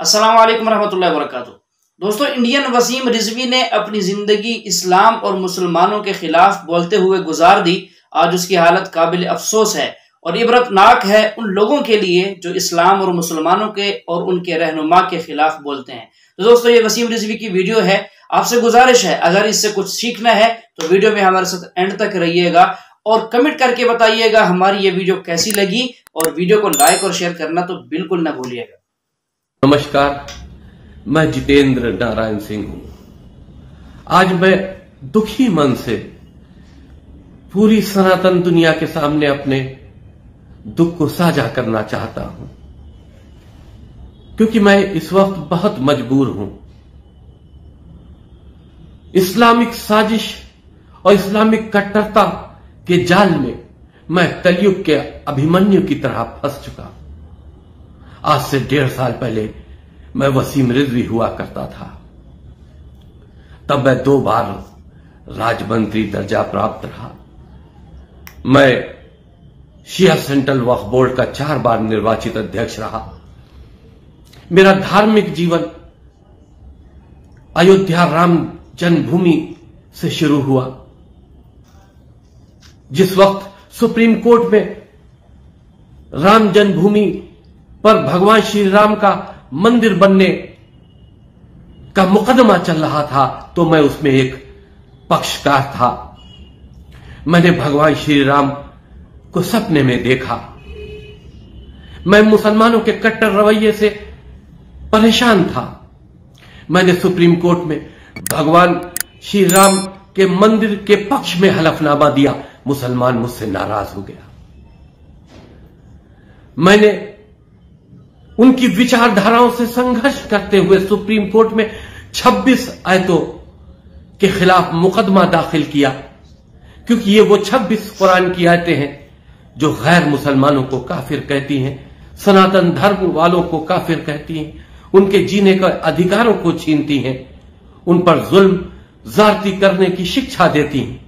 अस्सलाम वालेकुम रहमतुल्लाहि व दोस्तों इंडियन वसीम रिजवी ने अपनी ज़िंदगी इस्लाम और मुसलमानों के खिलाफ बोलते हुए गुजार दी। आज उसकी हालत काबिल अफसोस है और इबरतनाक है उन लोगों के लिए जो इस्लाम और मुसलमानों के और उनके रहनुमा के खिलाफ बोलते हैं। तो दोस्तों, ये वसीम रिजवी की वीडियो है। आपसे गुजारिश है, अगर इससे कुछ सीखना है तो वीडियो में हमारे साथ एंड तक रहिएगा और कमेंट करके बताइएगा हमारी ये वीडियो कैसी लगी। और वीडियो को लाइक और शेयर करना तो बिल्कुल ना भूलिएगा। नमस्कार, मैं जितेंद्र नारायण सिंह हूँ। आज मैं दुखी मन से पूरी सनातन दुनिया के सामने अपने दुख को साझा करना चाहता हूँ। क्योंकि मैं इस वक्त बहुत मजबूर हूँ। इस्लामिक साजिश और इस्लामिक कट्टरता के जाल में मैं कलयुग के अभिमन्यु की तरह फंस चुका आज से डेढ़ साल पहले मैं वसीम रिजवी हुआ करता था। तब मैं दो बार राजमंत्री दर्जा प्राप्त रहा। मैं शिया सेंट्रल वक्फ बोर्ड का चार बार निर्वाचित अध्यक्ष रहा। मेरा धार्मिक जीवन अयोध्या राम जन्मभूमि से शुरू हुआ। जिस वक्त सुप्रीम कोर्ट में राम जन्मभूमि पर भगवान श्री राम का मंदिर बनने का मुकदमा चल रहा था तो मैं उसमें एक पक्षकार था। मैंने भगवान श्री राम को सपने में देखा। मैं मुसलमानों के कट्टर रवैये से परेशान था। मैंने सुप्रीम कोर्ट में भगवान श्री राम के मंदिर के पक्ष में हलफनामा दिया। मुसलमान मुझसे नाराज़ हो गया। मैंने उनकी विचारधाराओं से संघर्ष करते हुए सुप्रीम कोर्ट में 26 आयतों के खिलाफ मुकदमा दाखिल किया। क्योंकि ये वो 26 कुरान की आयतें हैं जो गैर मुसलमानों को काफिर कहती हैं, सनातन धर्म वालों को काफिर कहती हैं, उनके जीने के अधिकारों को छीनती हैं, उन पर जुल्म जारती करने की शिक्षा देती हैं।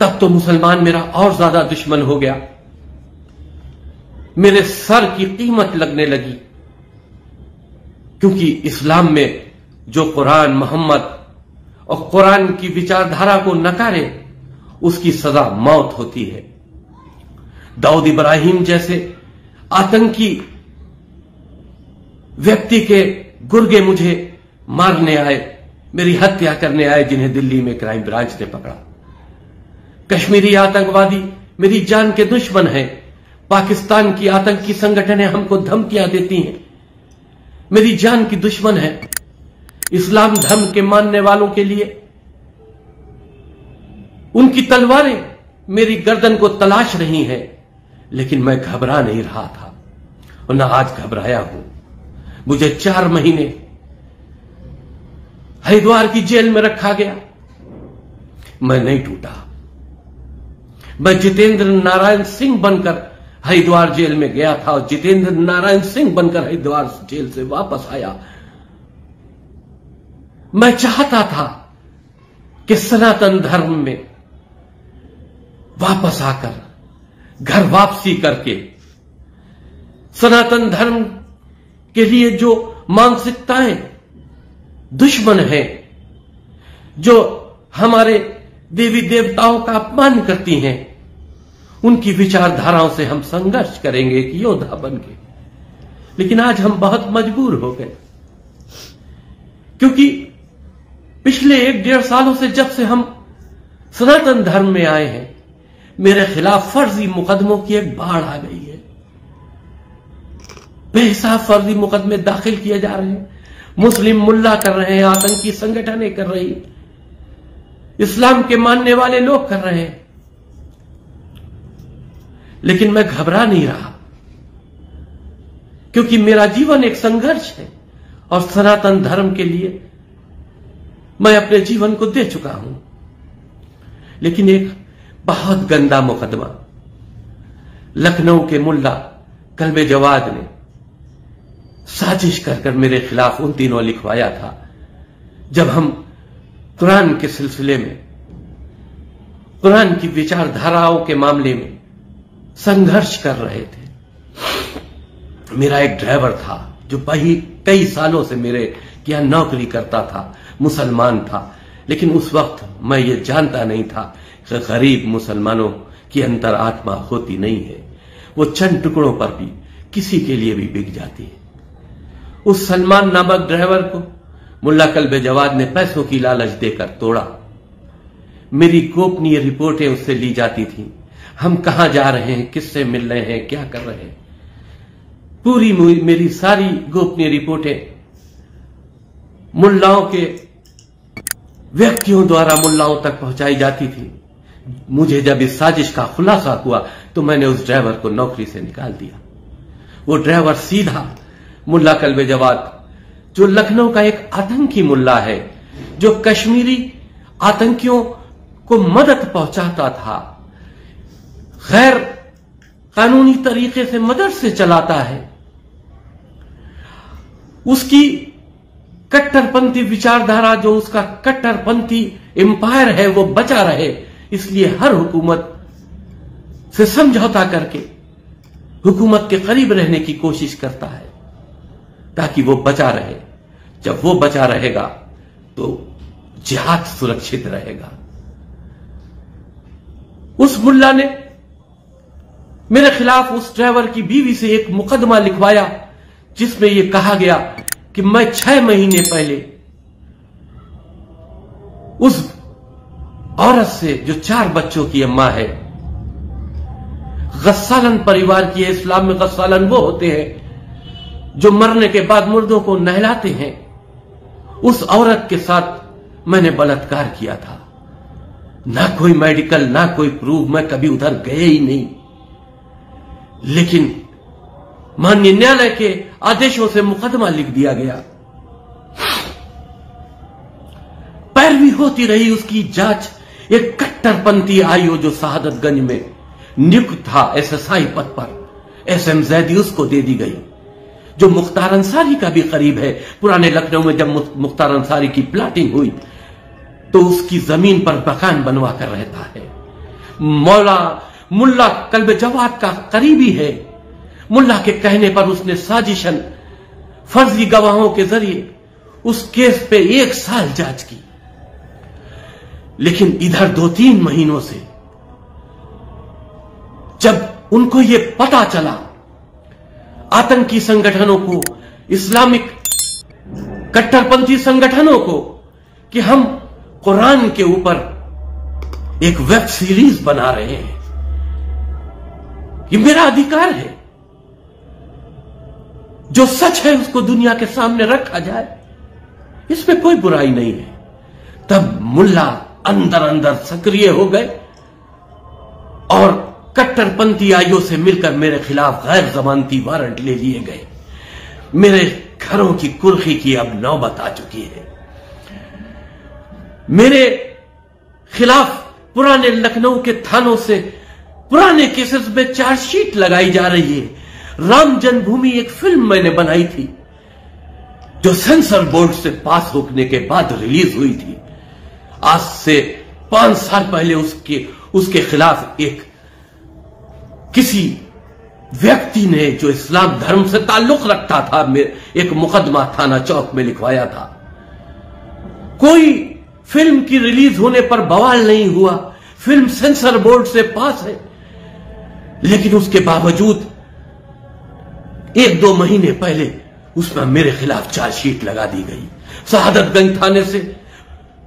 तब तो मुसलमान मेरा और ज़्यादा दुश्मन हो गया। मेरे सर की कीमत लगने लगी। क्योंकि इस्लाम में जो कुरान मोहम्मद और कुरान की विचारधारा को नकारे, उसकी सजा मौत होती है। दाऊद इब्राहिम जैसे आतंकी व्यक्ति के गुर्गे मुझे मारने आए, मेरी हत्या करने आए, जिन्हें दिल्ली में क्राइम ब्रांच ने पकड़ा। कश्मीरी आतंकवादी मेरी जान के दुश्मन हैं। पाकिस्तान की आतंकी संगठनें हमको धमकियाँ देती हैं। मेरी जान की दुश्मन है। इस्लाम धर्म के मानने वालों के लिए। उनकी तलवारें मेरी गर्दन को तलाश रही हैं, लेकिन मैं घबरा नहीं रहा था और न आज घबराया हूँ। मुझे चार महीने हरिद्वार की जेल में रखा गया। मैं नहीं टूटा। मैं जितेंद्र नारायण सिंह बनकर हरिद्वार जेल में गया था और जितेंद्र नारायण सिंह बनकर हरिद्वार जेल से वापस आया। मैं चाहता था कि सनातन धर्म में वापस आकर, घर वापसी करके, सनातन धर्म के लिए जो मानसिकताएँ दुश्मन है, जो हमारे देवी देवताओं का अपमान करती हैं उनकी विचारधाराओं से हम संघर्ष करेंगे एक योद्धा बन के लेकिन आज हम बहुत मजबूर हो गए। क्योंकि पिछले एक डेढ़ सालों से जब से हम सनातन धर्म में आए हैं, मेरे खिलाफ फर्जी मुकदमों की एक बाढ़ आ गई है। बेहिसाब फर्जी मुकदमे दाखिल किए जा रहे हैं। मुस्लिम मुल्ला कर रहे हैं, आतंकी संगठनें कर रही इस्लाम के मानने वाले लोग कर रहे हैं। लेकिन मैं घबरा नहीं रहा। क्योंकि मेरा जीवन एक संघर्ष है और सनातन धर्म के लिए मैं अपने जीवन को दे चुका हूँ। लेकिन एक बहुत गंदा मुकदमा। लखनऊ के मुल्ला कलबे जवाद ने साजिश कर कर मेरे खिलाफ उन दिनों लिखवाया था, जब हम कुरान के सिलसिले में, कुरान की विचारधाराओं के मामले में संघर्ष कर रहे थे। मेरा एक ड्राइवर था, जो कई कई सालों से मेरे यहाँ नौकरी करता था, मुसलमान था। लेकिन उस वक्त मैं ये जानता नहीं था कि गरीब मुसलमानों की अंतर आत्मा होती नहीं है। वो चंद टुकड़ों पर भी किसी के लिए भी बिक जाती है। उस सलमान नामक ड्राइवर को मुल्ला कल्बे जवाद ने पैसों की लालच देकर तोड़ा। मेरी गोपनीय रिपोर्टें उससे ली जाती थी। हम कहाँ जा रहे हैं, किससे मिल रहे हैं, क्या कर रहे हैं। पूरी मेरी सारी गोपनीय रिपोर्टें मुल्लाओं के व्यक्तियों द्वारा मुल्लाओं तक पहुंचाई जाती थी। मुझे जब इस साजिश का खुलासा हुआ तो मैंने उस ड्राइवर को नौकरी से निकाल दिया। वो ड्राइवर सीधा मुल्ला कलबे जवाब जो लखनऊ का एक आतंकी मुल्ला है, जो कश्मीरी आतंकियों को मदद पहुंचाता था गैर कानूनी तरीके से मदद से चलाता है। उसकी कट्टरपंथी विचारधारा, जो उसका कट्टरपंथी एम्पायर है, वो बचा रहे। इसलिए हर हुकूमत से समझौता करके हुकूमत के करीब रहने की कोशिश करता है, ताकि वो बचा रहे। जब वो बचा रहेगा तो जिहाद सुरक्षित रहेगा। उस मुल्ला ने मेरे खिलाफ उस ड्राइवर की बीवी से एक मुकदमा लिखवाया, जिसमें यह कहा गया कि मैं छह महीने पहले उस औरत से, जो चार बच्चों की अम्मा है, गस्सालन परिवार की है, इस्लाम में गस्सालन वो होते हैं, जो मरने के बाद मुर्दों को नहलाते हैं, उस औरत के साथ मैंने बलात्कार किया था। ना कोई मेडिकल, ना कोई प्रूफ, मैं कभी उधर गए ही नहीं। लेकिन मान्य न्यायालय के आदेशों से मुकदमा लिख दिया गया। पैरवी होती रही उसकी जाँच, एक कट्टरपंथी आयु जो शहादतगंज में नियुक्त था एसएसआई पद पर। एस एम जैदी उसको दे दी गई। जो मुख्तार अंसारी का भी करीब है, पुराने लखनऊ में जब मुख्तार अंसारी की प्लाटिंग हुई तो उसकी ज़मीन पर मकान बनवा कर रहता है। मौला मुल्ला कल्ब जवाद का करीबी है। मुल्ला के कहने पर उसने साजिशन फर्जी गवाहों के ज़रिए उस केस पे एक साल जाँच की। लेकिन इधर दो तीन महीनों से जब उनको यह पता चला, आतंकी संगठनों को, इस्लामिक कट्टरपंथी संगठनों को कि हम कुरान के ऊपर एक वेब सीरीज़ बना रहे हैं। ये मेरा अधिकार है। जो सच है उसको दुनिया के सामने रखा जाए, इसमें कोई बुराई नहीं है। तब मुल्ला अंदर अंदर सक्रिय हो गए और कट्टरपंथी आयो से मिलकर मेरे खिलाफ गैर जमानती वारंट ले लिए गए। मेरे घरों की कुर्खी की अब नौबत आ चुकी है। मेरे खिलाफ पुराने लखनऊ के थानों से पुराने केसेस में चार्जशीट लगाई जा रही है। राम जन्मभूमि एक फ़िल्म मैंने बनाई थी, जो सेंसर बोर्ड से पास होने के बाद रिलीज़ हुई थी। आज से पाँच साल पहले उसके उसके खिलाफ एक किसी व्यक्ति ने जो इस्लाम धर्म से ताल्लुक रखता था एक मुकदमा थाना चौक में लिखवाया था। कोई फ़िल्म की रिलीज़ होने पर बवाल नहीं हुआ। फ़िल्म सेंसर बोर्ड से पास है। लेकिन उसके बावजूद, एक दो महीने पहले उसमें मेरे खिलाफ चार्जशीट लगा दी गई। शहादतगंज थाने से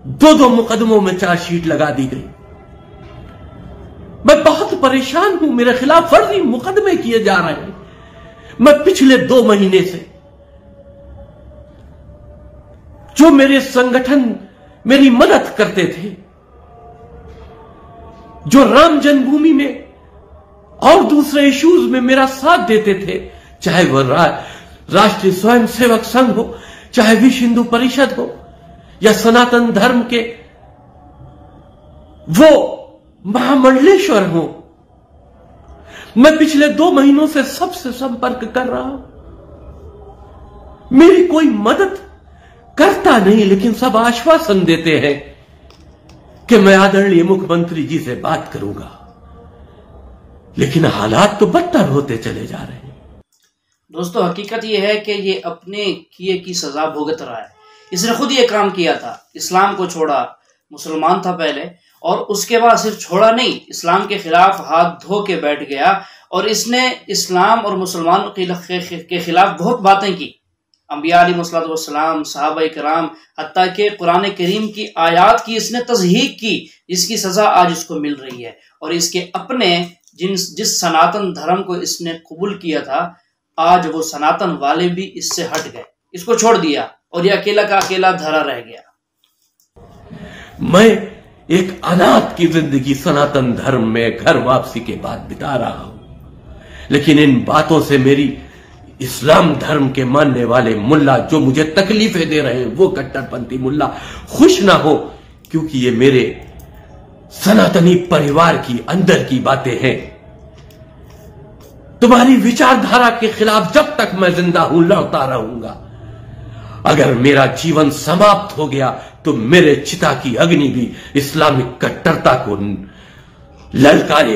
दो दो मुकदमों में चार्जशीट लगा दी गई। मैं बहुत परेशान हूँ, मेरे खिलाफ फर्जी मुकदमे किए जा रहे हैं। मैं पिछले दो महीने से जो मेरे संगठन मेरी मदद करते थे, जो राम जन्मभूमि में और दूसरे इश्यूज़ में मेरा साथ देते थे। चाहे वह रा, राष्ट्रीय स्वयंसेवक संघ हो चाहे विश्व हिंदू परिषद हो या सनातन धर्म के वो महामंडलेश्वर हो। मैं पिछले दो महीनों से सबसे संपर्क कर रहा हूँ। मेरी कोई मदद करता नहीं लेकिन सब आश्वासन देते हैं कि मैं आदरणीय मुख्यमंत्री जी से बात करूँगा। लेकिन हालात तो बदतर होते चले जा रहे हैं। दोस्तों, हकीकत यह है कि ये अपने किए की सजा भुगत रहा है। इसने खुद ये काम किया था, इस्लाम को छोड़ा, मुसलमान था पहले, और उसके बाद सिर्फ़ छोड़ा नहीं, इस्लाम के खिलाफ हाथ धो के बैठ गया, और इसने इस्लाम और मुसलमान के खिलाफ बहुत बातें की। अम्बिया अम्बियासलाम साहब कराम हती के कुरान करीम की आयात की इसने तजहीक की, जिसकी सज़ा आज इसको मिल रही है। और इसके अपने जिन, जिस सनातन धर्म को इसने कबूल किया था, आज वो सनातन वाले भी इससे हट गए। इसको छोड़ दिया और ये अकेला का अकेला धरा रह गया। मैं एक अनाथ की ज़िंदगी सनातन धर्म में घर वापसी के बाद बिता रहा हूँ। लेकिन इन बातों से मेरी इस्लाम धर्म के मानने वाले मुल्ला जो मुझे तकलीफें दे रहे हैं, वो कट्टरपंथी मुल्ला खुश ना हो, क्योंकि ये मेरे सनातनी परिवार की अंदर की बातें हैं। तुम्हारी विचारधारा के खिलाफ जब तक मैं ज़िंदा हूँ लड़ता रहूँगा। अगर मेरा जीवन समाप्त हो गया तो मेरे चिता की अग्नि भी इस्लामिक कट्टरता को ललकारे